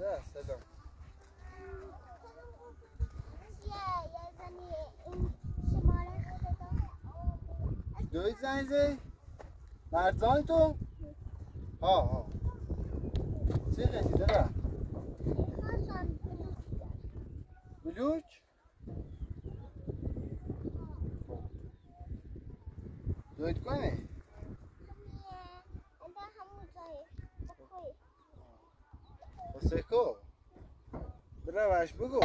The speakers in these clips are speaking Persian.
ده سلام. دوی تو؟ ها ها چه قیدی داره بلوچ دویت کنه سکو بروش بگو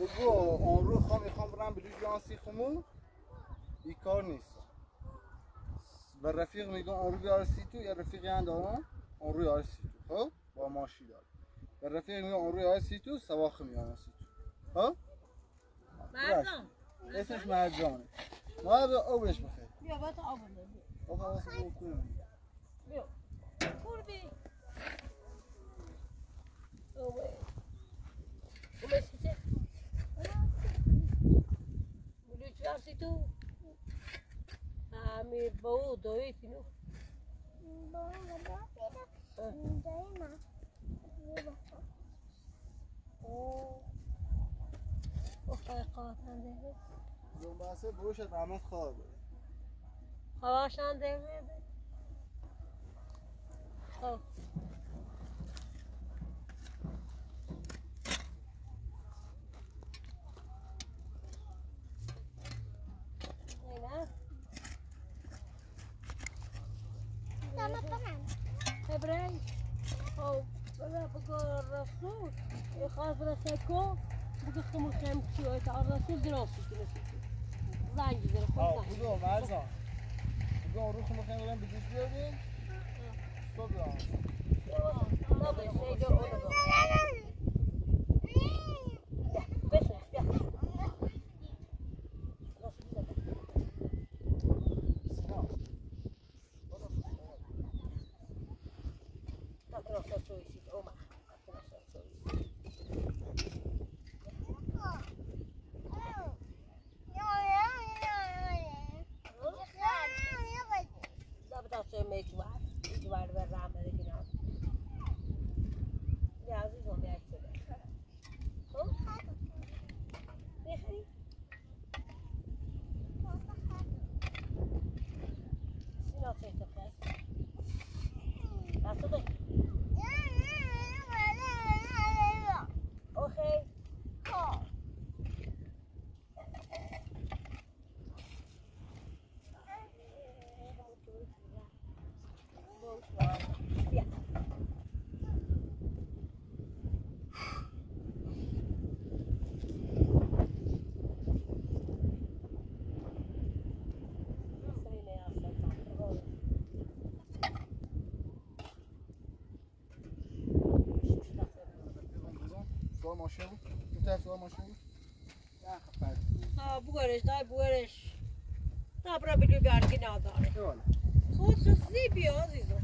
بگو اون رو خواهم می‌خوام برم بلوش بیان سیخمو این کار نیست. و رفیق میگم اون رو بیار سی تو یا رفیقی هم دارم اون رو یار سی تو. خب؟ با ماشی دار و رفیق میگم اون رو یار سی تو سواخ میان سی تو. خب؟ مرزان اسمش مرجانه. ما به او بهش بخیر بیا باید آب بده. آقا واسه بکنم بیا. کردی اوه اوه سیسه بلوچ versi tu Amir bau doi tinu Oh Oh قاطن ده جنبسه بروش رحمت خواه بود هواشان ده خب نه ابراهيم او بقى الرسول يخاف رسالكو بقى خمر خيم شوية على الرسول دراسي كده زنجي دراسي آه بگو مرزان بگو اون رو خونه خیلی برم بگوش بیاریم صبح سوال ماشین بود؟ این طرف سوال ماشین بود؟ نه بگرش دای بگرش تا برا بلیو بیار که نداره. خود سوزی بیا عزیزو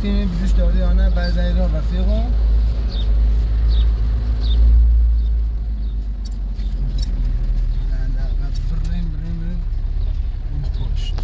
پرس کنیم بیدوش داری یا نه؟ بعد را رفیقم نه نه نه بریم بریم بریم اون پشت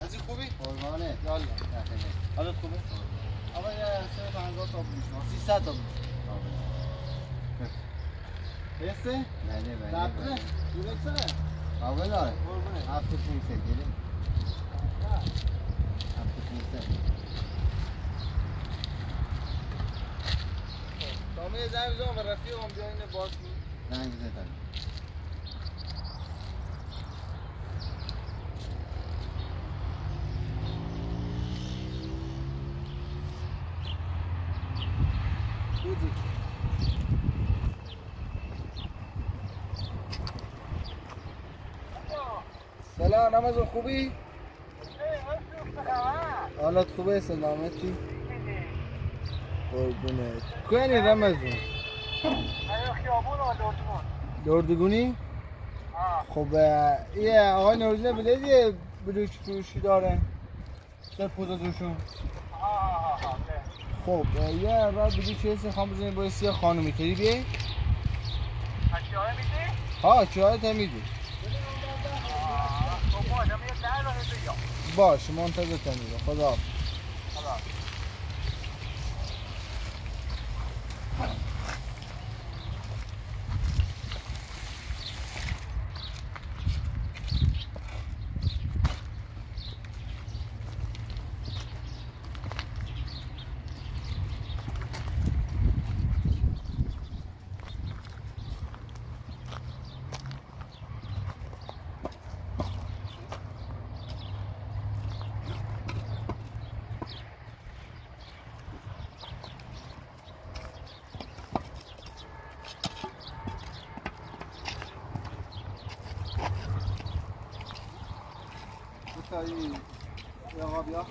از این خوبی؟ قربانه یالا حالت خوبه؟ آقا یه سه پنجاه تا بلیش ما سی ست تا بلیش بسته؟ بله بله دبته؟ بله دونه سره؟ قابل آره قربونه هفت پونسه گیره هفت پونسه دامه یه زنگ بزنم و رفیقم بیا اینه باز کن. زنگ زدن بودی سلام رمضان خوبی؟ حالت خوبه سلامتی؟ قربونت کنی رمضان؟ دردگونی؟ خب یه آقای نوروزی بده یه بلوچ فروشی داره سر پوزازوشون خب یه را بگی چه حسی خواهم بزنیم با سیاه خانومی. تری بیه ها چای تا میدی باش منتظر تا میدم خدا Marseille et Arabia.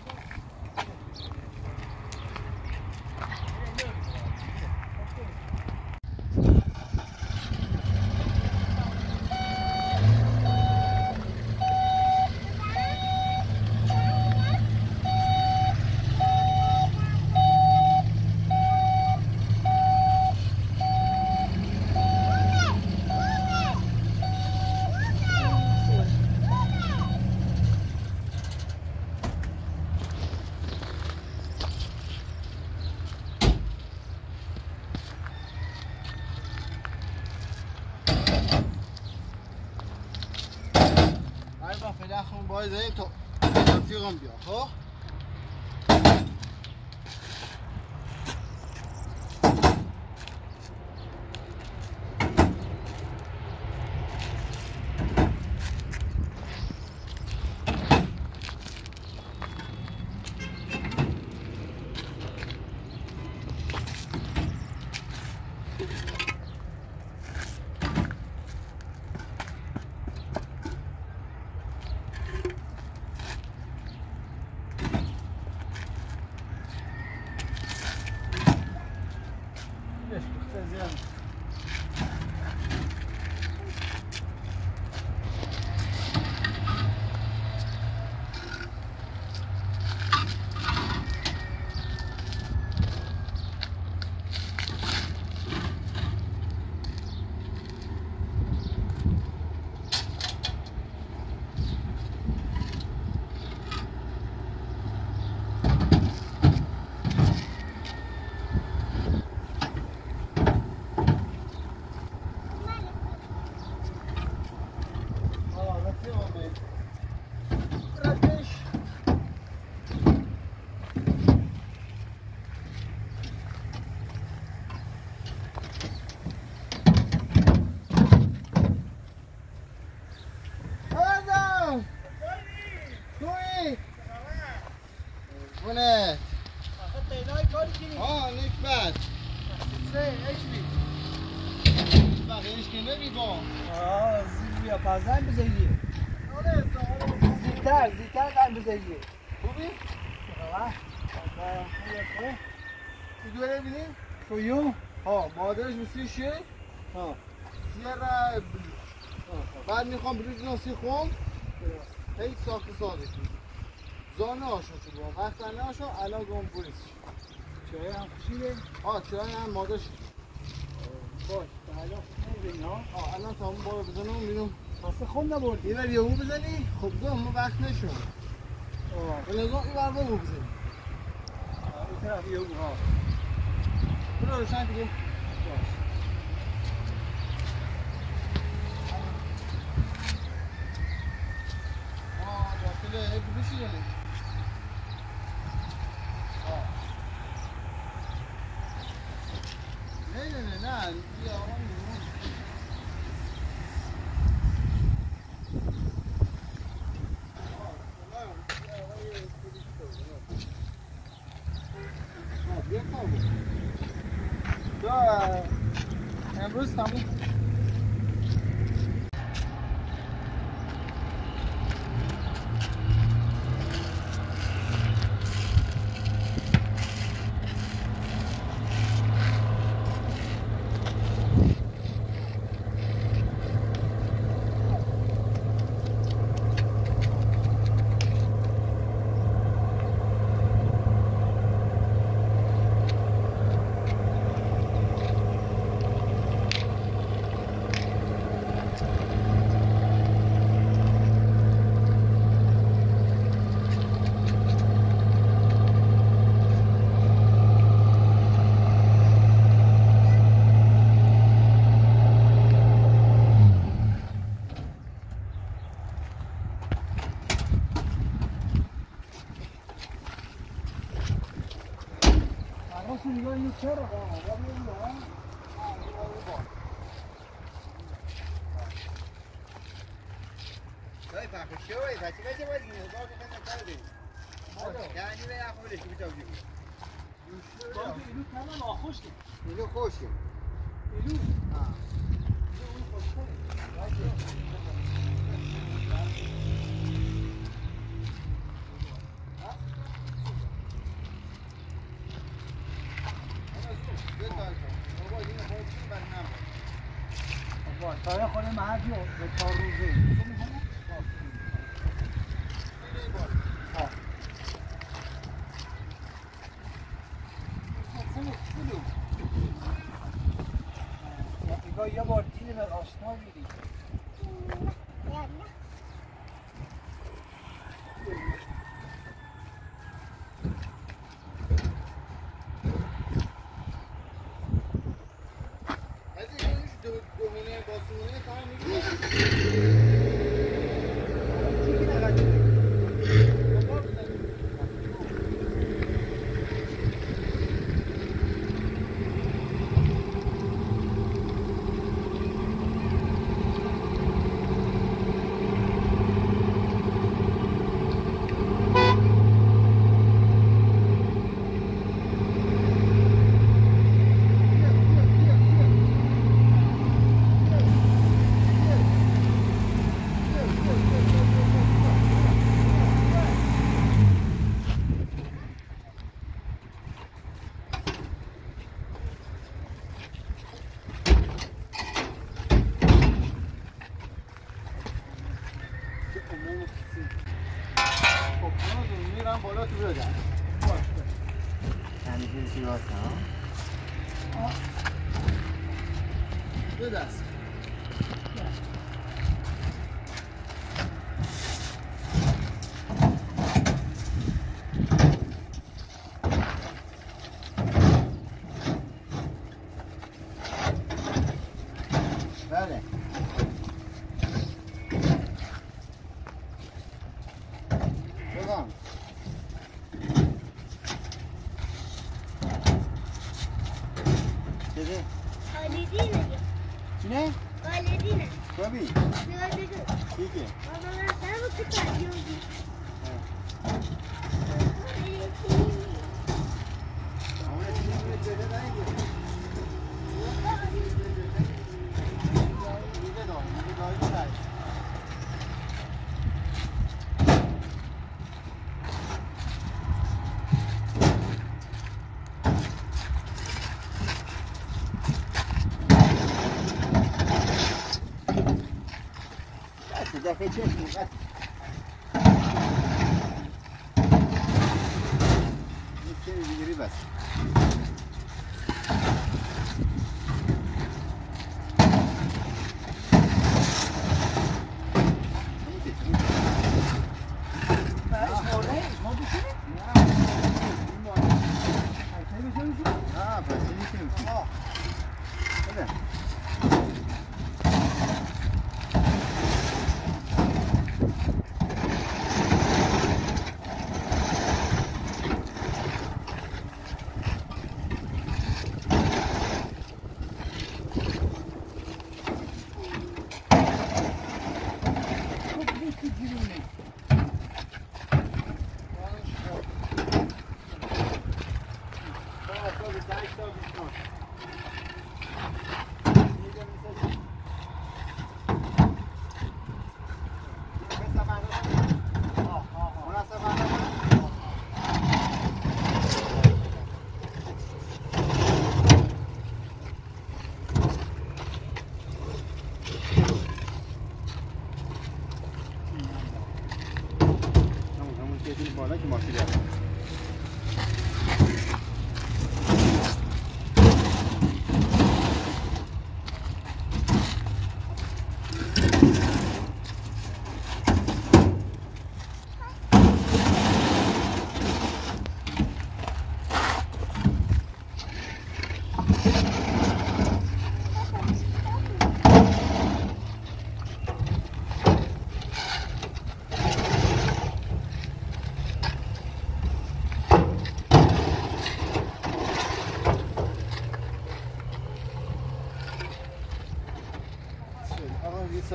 Deixa fazendo. هی ساخت کنی زانه آشا شد با وقت نه آشا الان گم پلیس چای هم خوشیده آه چرا نه مادرش باش. نمی‌دونی ها؟ آه الان تا اون بارو بزنم میرم واسه خون نبردی؟ یه بر یهو بزنی. خب دو ما وقت نشون آه. به نظام این بر بزنی. این طرف یه ها؟ برو روشن دیگه. اینو خوشه اینو آه. اینو Thank you. on. Dede. Halidine. Ne? Halidine. Tabii. Tabii ki. Babalar ben mi kıtar yolcu? صفحه چه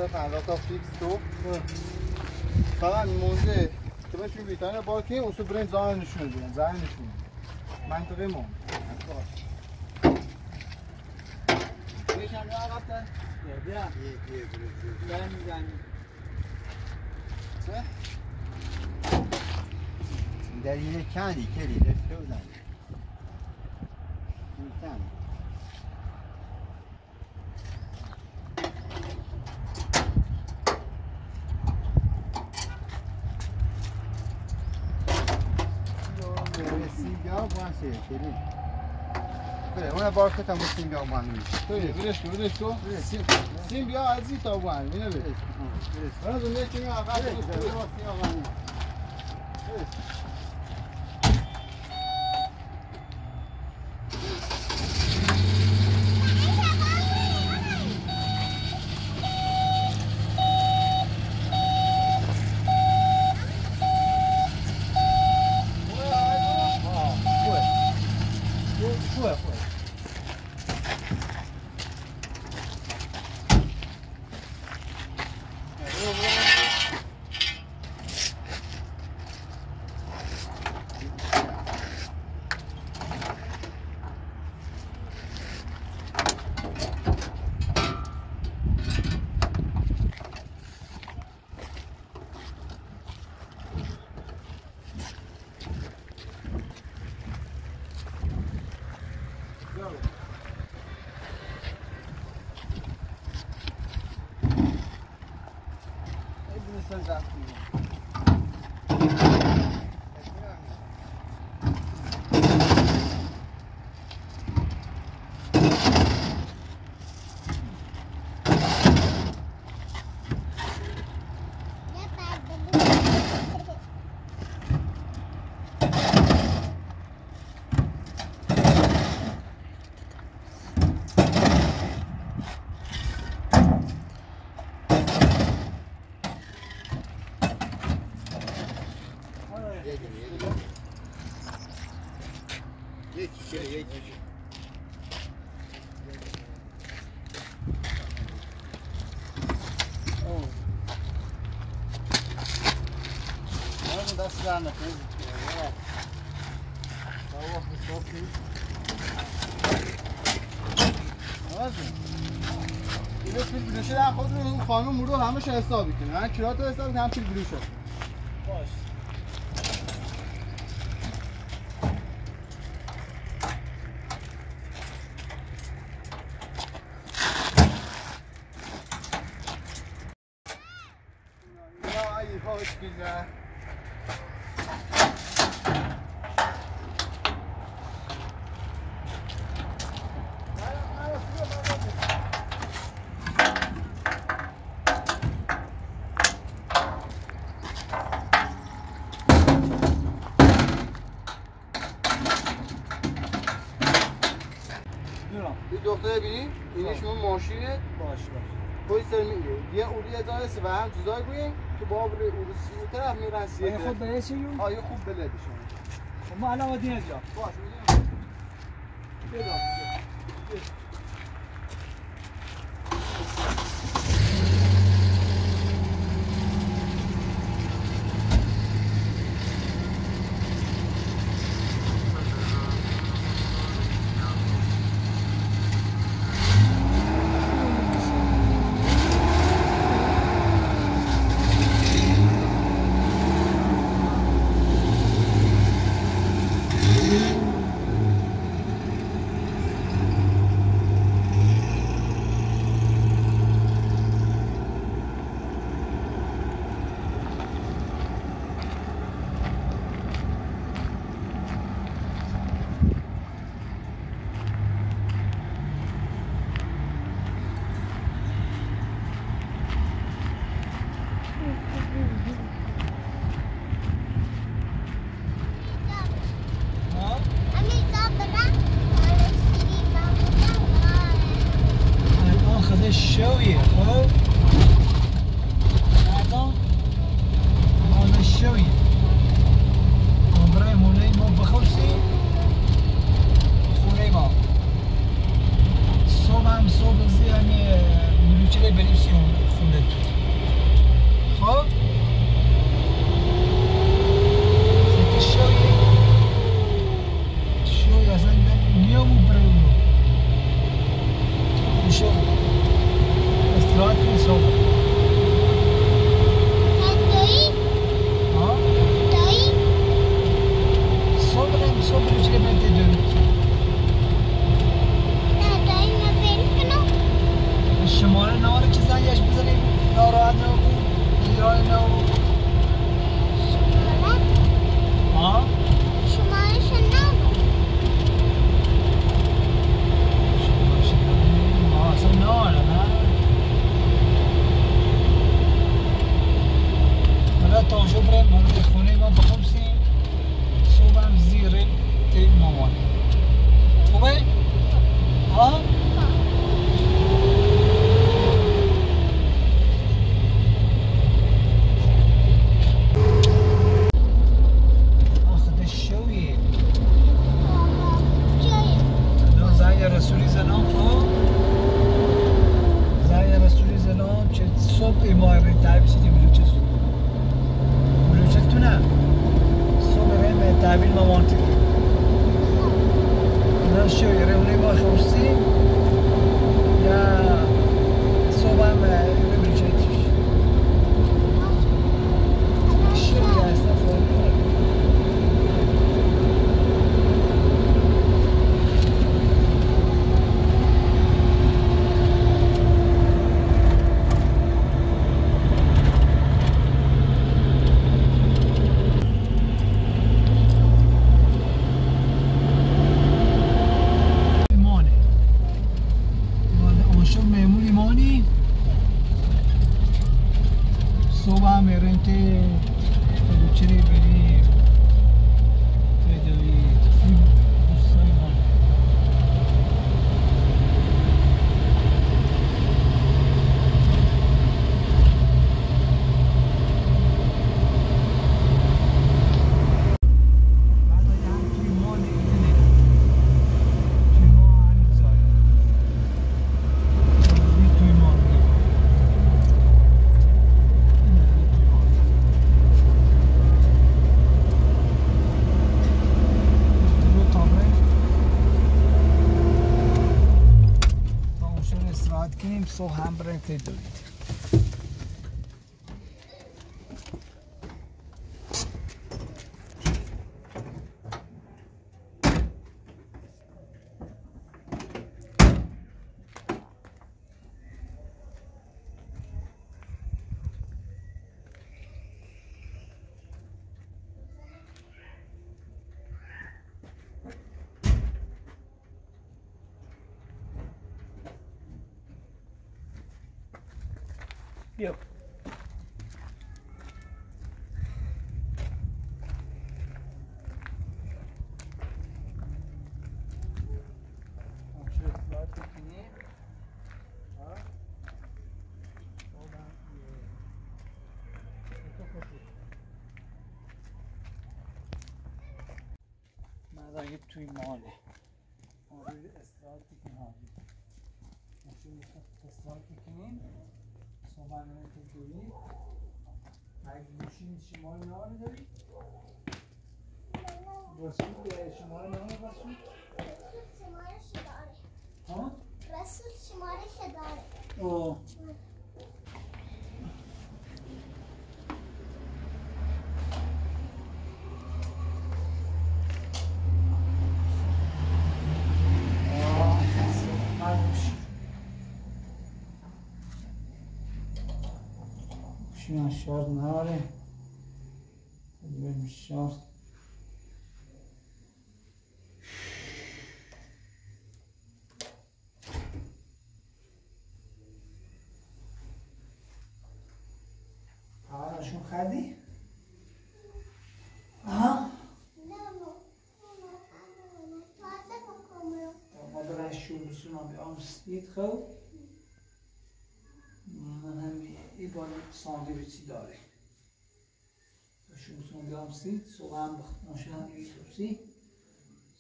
50 تا فیکس تو فقط مونده که بهشون بیتانه با که اصول برین زاین نشون بیان زاین نشون منطقه مون یکم رو عقب تر. بیا، بیا. دارم می‌زنی. چه؟ در یه کندی کلی رفته بودن باشه کلی بله اون بار کتم با سیمبیا با هم نیست تو یه برش کن برش کن سیم سیم بیا از این تا بوان اینه برش برای دنیا چی جمع کنید بابا حساسی اینو فیل بلوشه در خود رو اون خانم رو همش حساب کنه من کرات رو حساب کنم فیل بلوشه باش Yeah. نرسی به هم چیزایی گوییم که با آبر اروسی اون طرف می‌رسی آیا خود بله چیون؟ آیا خوب بله بشون خب ما الان با از جا باش میدیم بگم توجه من مورد خونه ما بخمسیم صوبم زیر مامانه خوبه؟ ها؟ escrito, ¿viste? بیا بکنیم توی ماله آروی استراحت بکن آروی ماشین بکنیم صبح تو دوی اگه گوشی شماره نهاره داری رسول شماره نهاره رسول. شمارش داره ها؟ رسول شمارش داره او очень aşağı nare. Vermiş şans. ای بار ساندویچی داره ماشین هم یکی توسی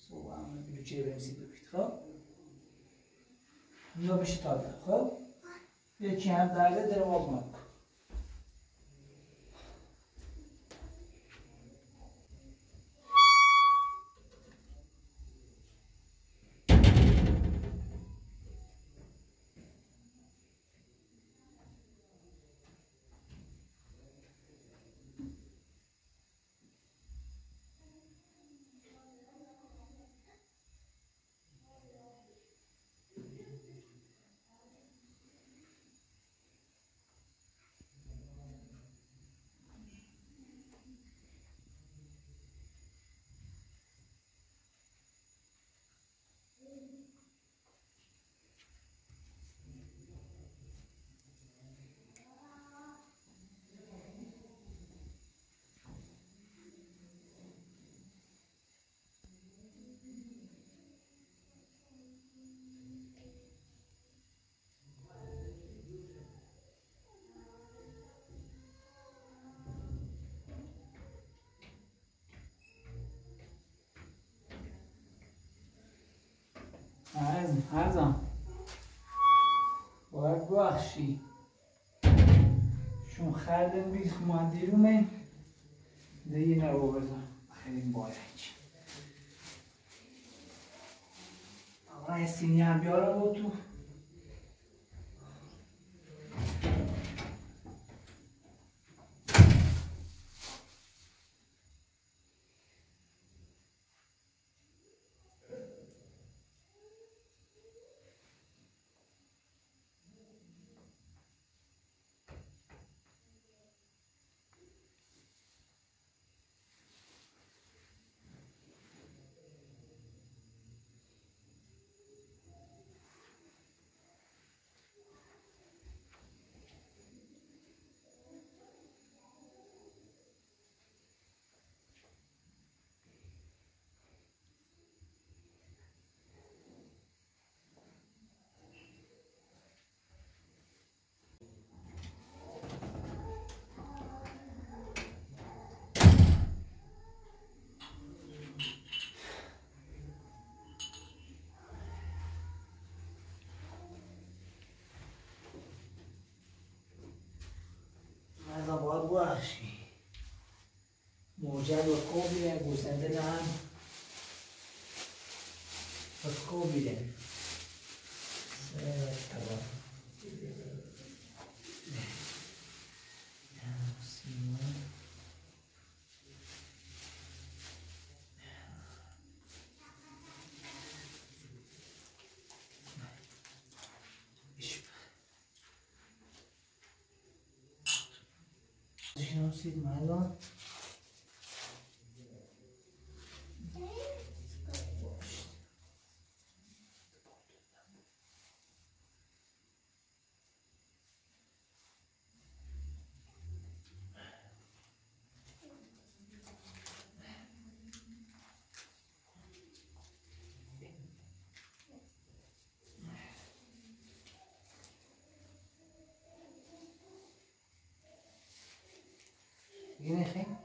صبح هم بلوچه بمسید ببید خب اینا بشه تازه خب؟ یکی هم درده در باز عزم عزم باید بخشی شون خردم بید خمان دیرومه دیگه نرو بزن خیلی باید آقا سینی هم بیارم با تو. عمر وحشي موجب قبل گوسنده نعم this is my lot inrichting?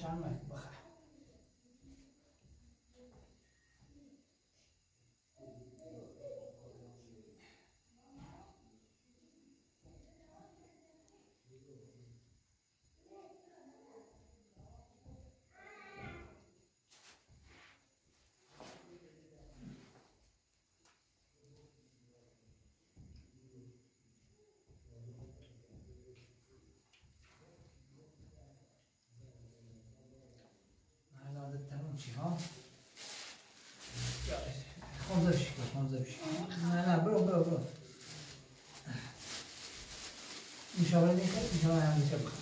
şarmı. عادت تموم چی ها خونزه بشی خونزه بشی نه نه برو برو برو مشاوره دیگه مشاوره همیشه بخیر مردم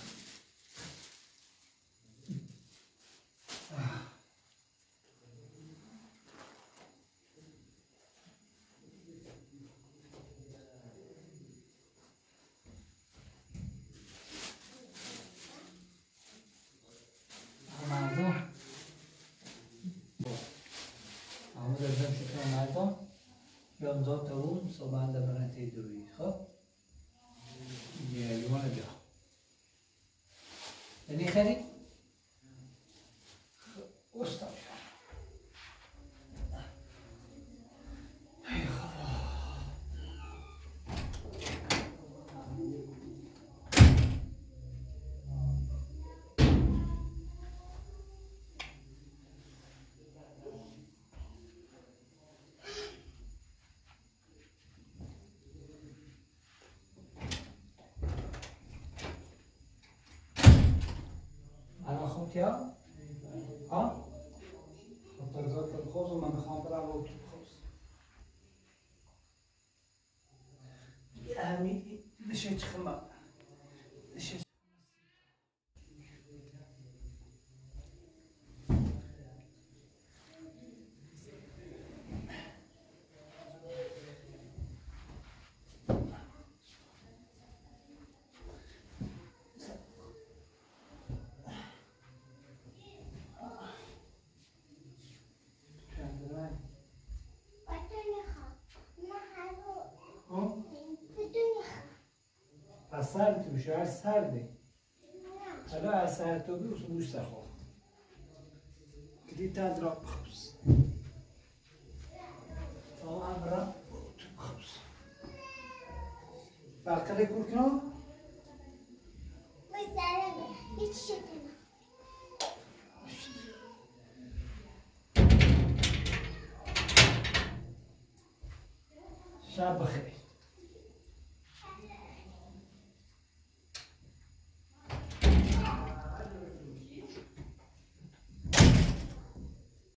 الان خوب یا؟ ها؟ خب تا از سر تو بشه از سرده. نه حالا از سر تو بی بوش سخور کدی تا درا بخوز تا هم برا تو بخوز برقلی کور کنم